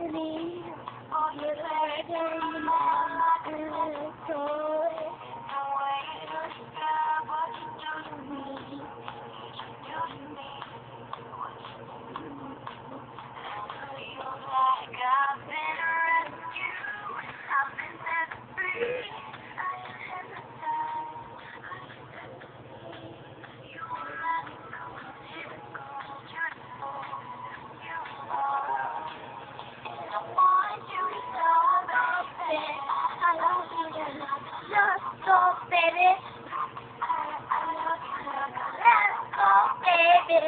Please.